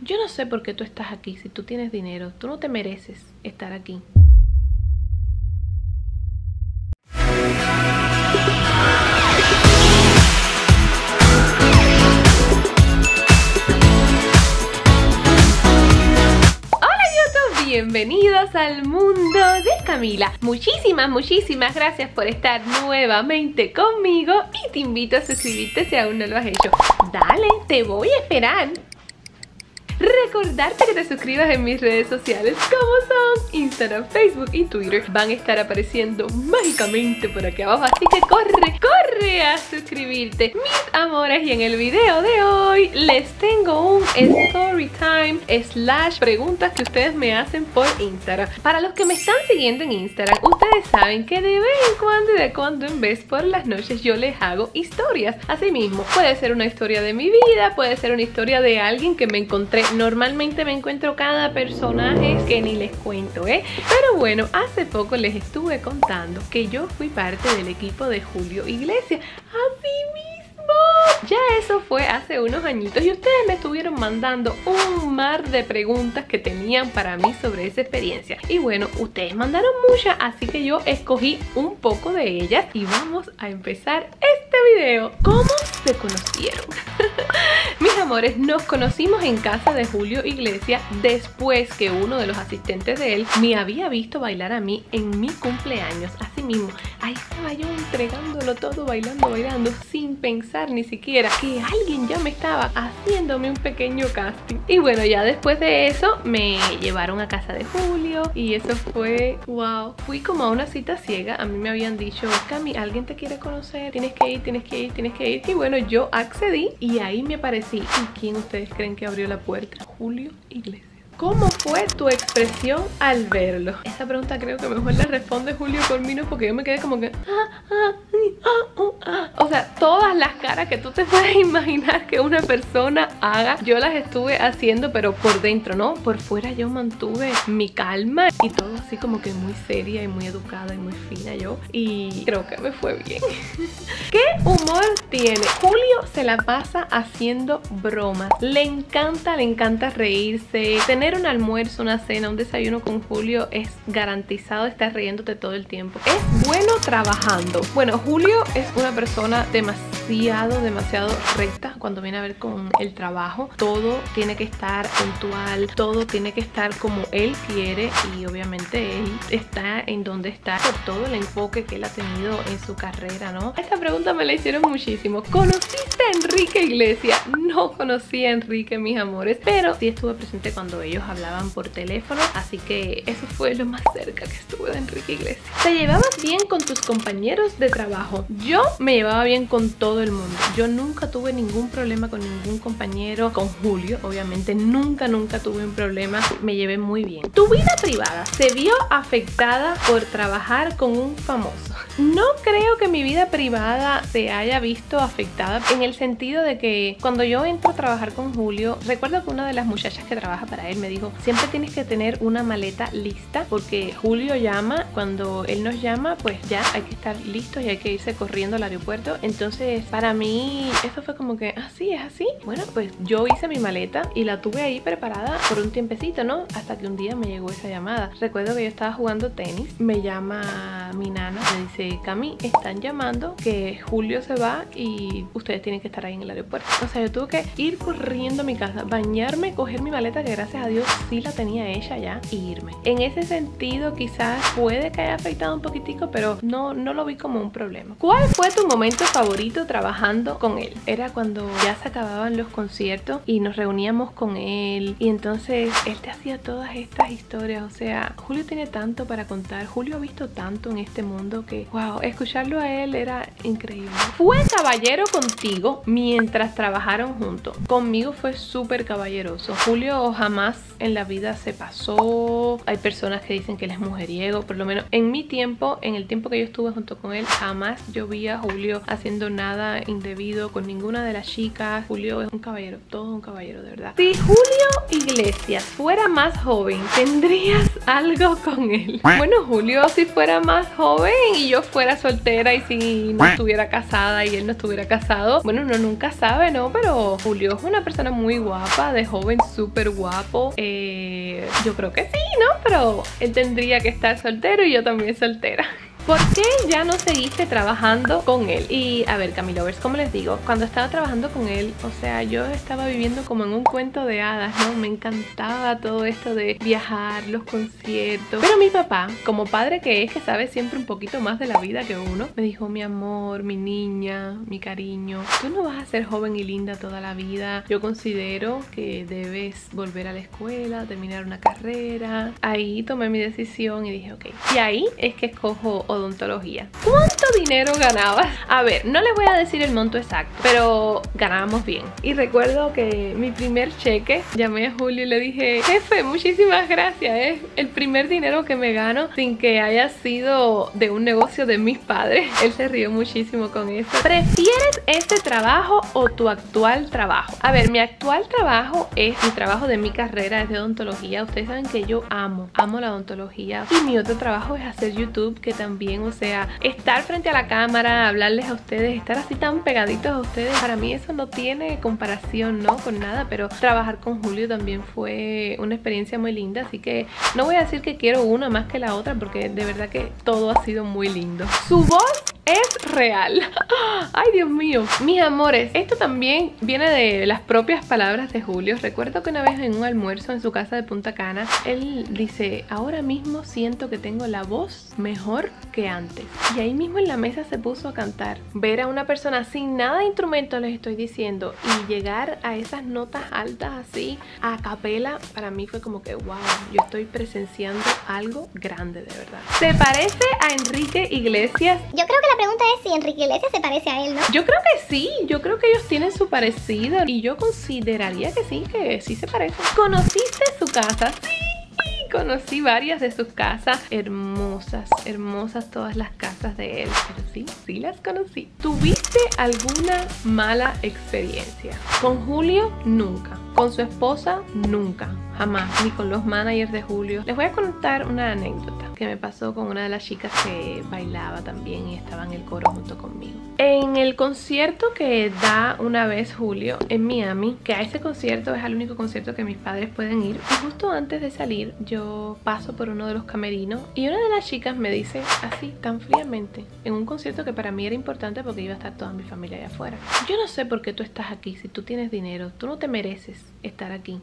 Yo no sé por qué tú estás aquí si tú tienes dinero. Tú no te mereces estar aquí. bienvenidos al mundo de Camila Muchísimas, muchísimas gracias por estar nuevamente conmigo Y te invito a suscribirte si aún no lo has hecho Dale, te voy a esperar Recordarte que te suscribas en mis redes sociales como son Instagram, Facebook y Twitter. Van a estar apareciendo mágicamente por aquí abajo, así que corre, corre a suscribirte. Mis amores, y en el video de hoy les tengo un story time slash preguntas que ustedes me hacen por Instagram. Para los que me están siguiendo en Instagram, ustedes saben que de vez en cuando y de cuando en vez por las noches yo les hago historias. Así mismo, puede ser una historia de mi vida, puede ser una historia de alguien que me encontré Normalmente me encuentro cada personaje que ni les cuento, ¿eh? Pero bueno, hace poco les estuve contando que yo fui parte del equipo de Julio Iglesias. Así mismo. Ya eso fue hace unos añitos y ustedes me estuvieron mandando un mar de preguntas que tenían para mí sobre esa experiencia. Y bueno, ustedes mandaron muchas, así que yo escogí un poco de ellas y vamos a empezar este video. ¿Cómo se conocieron? Mis amores, nos conocimos en casa de Julio Iglesias después que uno de los asistentes de él me había visto bailar a mí en mi cumpleaños. Así mismo, ahí estaba yo entregándolo todo, bailando, bailando, sin pensar ni siquiera que alguien ya me estaba haciéndome un pequeño casting. Y bueno, ya después de eso me llevaron a casa de Julio y eso fue wow. Fui como a una cita ciega, a mí me habían dicho, Cami, alguien te quiere conocer, tienes que ir, tienes que ir, tienes que ir. Y bueno, yo accedí y ahí me aparecí. ¿Y quién ustedes creen que abrió la puerta? Julio Iglesias. ¿Cómo fue tu expresión al verlo? Esa pregunta creo que mejor la responde Julio Cormino porque yo me quedé como que... Ah, ah, o sea, todas las caras que tú te puedes imaginar que una persona haga, yo las estuve haciendo, pero por dentro, ¿no? Por fuera yo mantuve mi calma y todo así como que muy seria y muy educada y muy fina yo. Y creo que me fue bien. ¿Qué humor tiene? Julio se la pasa haciendo bromas. Le encanta, le encanta reírse, tener un almuerzo, una cena, un desayuno con Julio es garantizado estar riéndote todo el tiempo. Es bueno trabajando. Bueno, Julio es una persona demasiado, demasiado recta cuando viene a ver con el trabajo. Todo tiene que estar puntual, todo tiene que estar como él quiere y obviamente él está en donde está por todo el enfoque que él ha tenido en su carrera, ¿no? Esta pregunta me la hicieron muchísimo. ¿Conociste a Enrique Iglesias? No conocí a Enrique, mis amores, pero sí estuve presente cuando ellos hablaban por teléfono, así que eso fue lo más cerca que estuve de Enrique Iglesias. ¿Te llevabas bien con tus compañeros de trabajo? Yo me llevaba bien con todo el mundo. Yo nunca tuve ningún problema con ningún compañero, con Julio, obviamente nunca, nunca tuve un problema. Me llevé muy bien. ¿Tu vida privada se vio afectada por trabajar con un famoso? No creo que mi vida privada se haya visto afectada en el sentido de que cuando yo entro a trabajar con Julio, recuerdo que una de las muchachas que trabaja para él me dijo, siempre tienes que tener una maleta lista porque Julio llama, cuando él nos llama, pues ya hay que estar listos y hay que irse corriendo al aeropuerto. Entonces, para mí, eso fue como que, así ah, es así. Bueno, pues yo hice mi maleta y la tuve ahí preparada por un tiempecito, ¿no? Hasta que un día me llegó esa llamada. Recuerdo que yo estaba jugando tenis, me llama mi nana, me dice, Cami, están llamando que Julio se va y ustedes tienen que estar ahí en el aeropuerto. O sea, yo tuve que ir corriendo a mi casa, bañarme, coger mi maleta, que gracias a Dios sí la tenía ella ya y irme. En ese sentido quizás puede que haya afectado un poquitico, pero no, no lo vi como un problema. ¿Cuál fue tu momento favorito trabajando con él? Era cuando ya se acababan los conciertos y nos reuníamos con él y entonces él te hacía todas estas historias. O sea, Julio tiene tanto para contar. Julio ha visto tanto en este mundo que, wow, escucharlo a él era increíble. Fue caballero contigo mientras trabajaron juntos. Conmigo fue súper caballeroso. Julio jamás en la vida se pasó. Hay personas que dicen que él es mujeriego. Por lo menos en mi tiempo, en el tiempo que yo estuve junto con él, jamás yo vi a Julio haciendo nada indebido con ninguna de las chicas. Julio es un caballero, todo un caballero de verdad. Si Julio Iglesias fuera más joven, ¿tendrías algo con él? Bueno, Julio, si fuera más joven y yo fuera soltera y si no estuviera casada y él no estuviera casado, bueno, uno nunca sabe, ¿no? Pero Julio es una persona muy guapa, de joven súper guapo. Eh, yo creo que sí, ¿no? Pero él tendría que estar soltero y yo también soltera. ¿Por qué ya no seguiste trabajando con él? Y a ver, Camilovers, como les digo, cuando estaba trabajando con él, o sea, yo estaba viviendo como en un cuento de hadas, ¿no? Me encantaba todo esto de viajar, los conciertos. Pero mi papá, como padre que es, que sabe siempre un poquito más de la vida que uno, me dijo, mi amor, mi niña, mi cariño, tú no vas a ser joven y linda toda la vida. Yo considero que debes volver a la escuela, terminar una carrera. Ahí tomé mi decisión y dije, ok. Y ahí es que escojo odontología. ¿Cuánto dinero ganabas? A ver, no les voy a decir el monto exacto, pero ganábamos bien. Y recuerdo que mi primer cheque, llamé a Julio y le dije, jefe, muchísimas gracias, es el primer dinero que me gano sin que haya sido de un negocio de mis padres. Él se rió muchísimo con eso. ¿Prefieres este trabajo o tu actual trabajo? A ver, mi actual trabajo es mi trabajo de mi carrera, es de odontología. Ustedes saben que yo amo, amo la odontología. Y mi otro trabajo es hacer YouTube, que también o sea, estar frente a la cámara, hablarles a ustedes, estar así tan pegaditos a ustedes, para mí eso no tiene comparación, ¿no? Con nada, pero trabajar con Julio también fue una experiencia muy linda, así que no voy a decir que quiero una más que la otra, porque de verdad que todo ha sido muy lindo. Su voz es real. Ay, Dios mío. Mis amores, esto también viene de las propias palabras de Julio. Recuerdo que una vez en un almuerzo en su casa de Punta Cana, él dice, ahora mismo siento que tengo la voz mejor que antes. Y ahí mismo en la mesa se puso a cantar. Ver a una persona sin nada de instrumento, les estoy diciendo, y llegar a esas notas altas así, a capela, para mí fue como que, wow, yo estoy presenciando algo grande de verdad. ¿Se parece a Enrique Iglesias? Yo creo que la pregunta es si Enrique Iglesias se parece a él, ¿no? Yo creo que sí, yo creo que ellos tienen su parecido y yo consideraría que sí, que sí se parecen. ¿Conociste su casa? Sí conocí varias de sus casas hermosas, hermosas todas las casas de él. Pero sí, sí las conocí. ¿Tuviste alguna mala experiencia? Con Julio, nunca. Con su esposa, nunca. Jamás. Ni con los managers de Julio. Les voy a contar una anécdota que me pasó con una de las chicas que bailaba también y estaba en el coro junto conmigo. En el concierto que da una vez Julio en Miami, que a ese concierto es el único concierto que mis padres pueden ir, y justo antes de salir yo paso por uno de los camerinos y una de las chicas me dice así, tan fríamente, en un concierto que para mí era importante porque iba a estar toda mi familia allá afuera. Yo no sé por qué tú estás aquí, si tú tienes dinero, tú no te mereces estar aquí.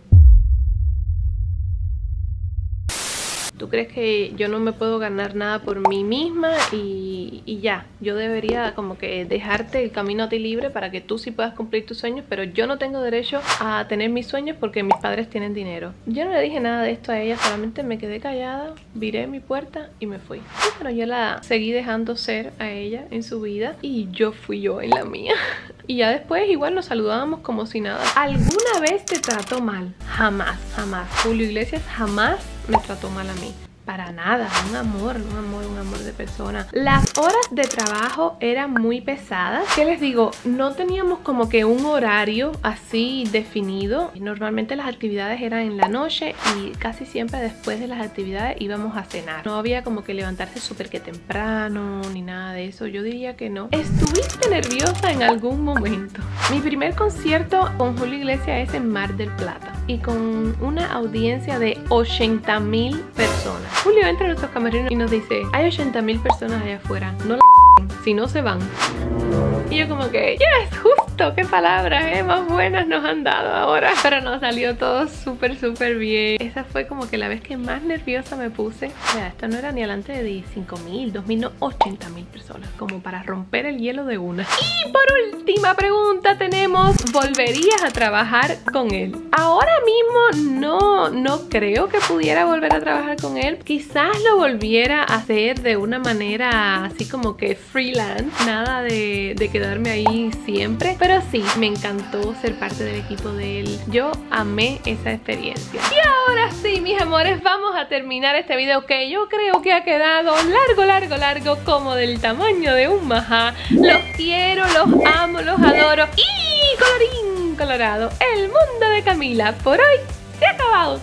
¿Tú crees que yo no me puedo ganar nada por mí misma y, ya? Yo debería como que dejarte el camino a ti libre para que tú sí puedas cumplir tus sueños, pero yo no tengo derecho a tener mis sueños porque mis padres tienen dinero. Yo no le dije nada de esto a ella, solamente me quedé callada, viré mi puerta y me fui. pero yo la seguí dejando ser a ella en su vida y yo fui yo en la mía. Y ya después igual nos saludábamos como si nada. ¿Alguna vez te trató mal? Jamás, jamás. Julio Iglesias jamás me trató mal a mí. Para nada, un amor, un amor, un amor de persona. Las horas de trabajo eran muy pesadas. ¿Qué les digo? No teníamos como que un horario así definido. Normalmente las actividades eran en la noche y casi siempre después de las actividades íbamos a cenar. No había como que levantarse súper que temprano ni nada de eso. Yo diría que no. ¿Estuviste nerviosa en algún momento? Mi primer concierto con Julio Iglesias es en Mar del Plata y con una audiencia de 80 mil personas. Julio entra a nuestros camerinos y nos dice, hay 80 mil personas allá afuera, no la si no se van. Y yo como que, yes, justo, qué palabras eh, más buenas nos han dado ahora. Pero nos salió todo súper, súper bien. Esa fue como que la vez que más nerviosa me puse. O sea, esto no era ni alante de 5 mil, 2 mil, no, 80 mil personas. Como para romper el hielo de una. Y por última pregunta tenemos, ¿volverías a trabajar con él? Ahora mismo no, no creo que pudiera volver a trabajar con él. Quizás lo volviera a hacer de una manera así como que freelance. Nada de, quedarme ahí siempre. Pero sí, me encantó ser parte del equipo de él. Yo amé esa experiencia. Y ahora sí, mis amores, vamos a terminar este video que yo creo que ha quedado largo, largo, largo, como del tamaño de un majá. Los quiero, los amo, los adoro. Y colorín colorado, el mundo de Camila por hoy Se ha acabado.